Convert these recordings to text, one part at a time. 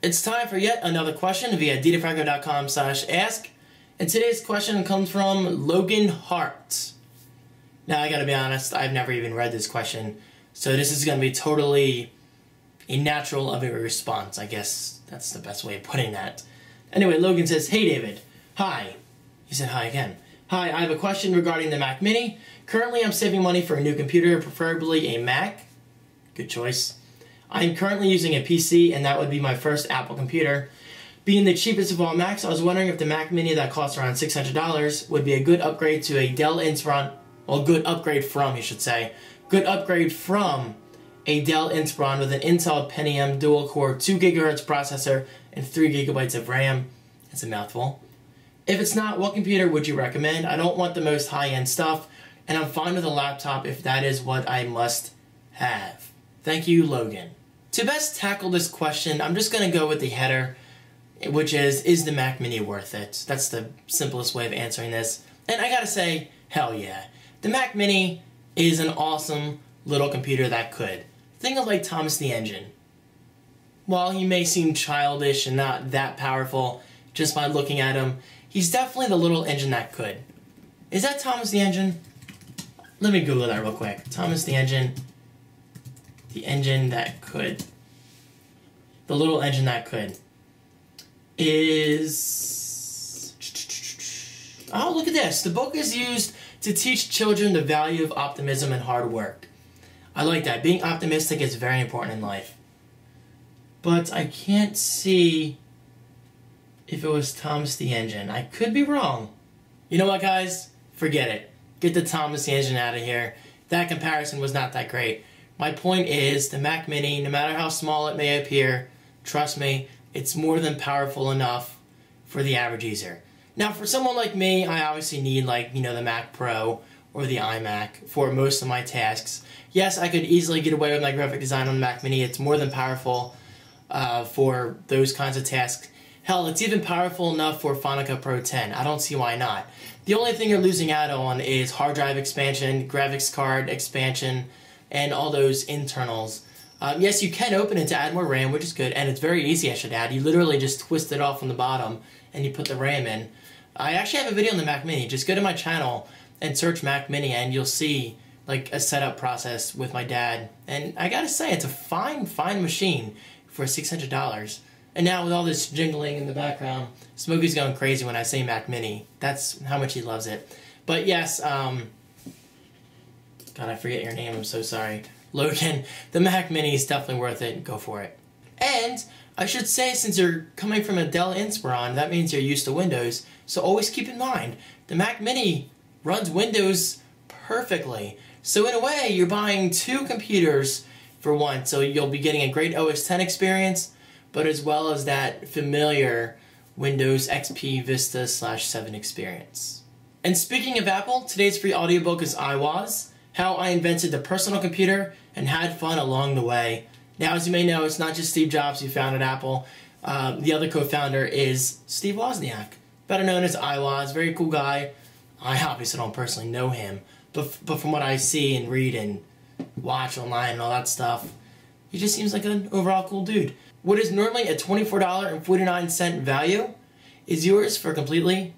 It's time for yet another question via daviddifran.co slash ask. And today's question comes from Logan Hart. Now, I gotta be honest, I've never even read this question, so this is gonna be totally a natural of a response. I guess that's the best way of putting that. Anyway, Logan says, Hey David, hi. He said hi again. Hi, I have a question regarding the Mac Mini. Currently, I'm saving money for a new computer, preferably a Mac. Good choice. I'm currently using a PC, and that would be my first Apple computer. Being the cheapest of all Macs, I was wondering if the Mac Mini that costs around $600 would be a good upgrade to a Dell Inspiron, well, good upgrade from, you should say, good upgrade from a Dell Inspiron with an Intel Pentium dual-core 2 GHz processor and 3 gigabytes of RAM. It's a mouthful. If it's not, what computer would you recommend? I don't want the most high-end stuff, and I'm fine with a laptop if that is what I must have. Thank you, Logan. To best tackle this question, I'm just going to go with the header, which is, is the Mac Mini worth it? That's the simplest way of answering this. And I gotta say, hell yeah. The Mac Mini is an awesome little computer that could. Think of like Thomas the Engine. While he may seem childish and not that powerful just by looking at him, he's definitely the little engine that could. Is that Thomas the Engine? Let me Google that real quick. Thomas the Engine. The engine that could. The little engine that could. Is. Oh, look at this. The book is used to teach children the value of optimism and hard work. I like that. Being optimistic is very important in life. But I can't see if it was Thomas the Engine. I could be wrong. You know what, guys? Forget it. Get the Thomas the Engine out of here. That comparison was not that great. My point is, the Mac Mini, no matter how small it may appear, trust me, it's more than powerful enough for the average user. Now, for someone like me, I obviously need, like, you know, the Mac Pro or the iMac for most of my tasks. Yes, I could easily get away with my graphic design on the Mac Mini. It's more than powerful uh, for those kinds of tasks. Hell, it's even powerful enough for Final Cut Pro 10. I don't see why not. The only thing you're losing out on is hard drive expansion, graphics card expansion, and all those internals. Um, yes, you can open it to add more RAM, which is good, and it's very easy, I should add. You literally just twist it off from the bottom, and you put the RAM in. I actually have a video on the Mac Mini. Just go to my channel and search Mac Mini, and you'll see like a setup process with my dad. And I gotta say, it's a fine, fine machine for $600. And now with all this jingling in the background, Smokey's going crazy when I say Mac Mini. That's how much he loves it. But yes, um, God, I forget your name. I'm so sorry. Logan, the Mac Mini is definitely worth it. Go for it. And I should say, since you're coming from a Dell Inspiron, that means you're used to Windows. So always keep in mind, the Mac Mini runs Windows perfectly. So in a way, you're buying two computers for one. So you'll be getting a great OS 10 experience, but as well as that familiar Windows XP Vista slash 7 experience. And speaking of Apple, today's free audiobook is iWoz. How I Invented the Personal Computer and Had Fun Along the Way. Now, as you may know, it's not just Steve Jobs who founded Apple. Um, the other co-founder is Steve Wozniak, better known as iWoz. Very cool guy. I obviously don't personally know him, but, but from what I see and read and watch online and all that stuff, he just seems like an overall cool dude. What is normally a $24.49 value is yours for completely,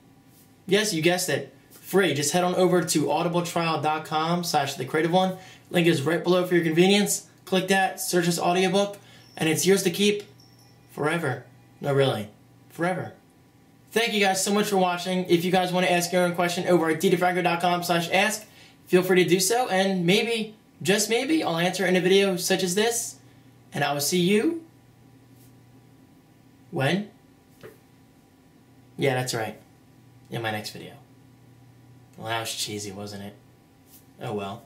yes, you guessed it, free. Just head on over to audibletrial.com slash the creative one. Link is right below for your convenience. Click that, search this audiobook, and it's yours to keep forever. No, really, forever. Thank you guys so much for watching. If you guys want to ask your own question over at daviddifran.co slash ask, feel free to do so, and maybe, just maybe, I'll answer in a video such as this, and I will see you when? Yeah, that's right. In my next video. Well, that was cheesy, wasn't it? Oh well.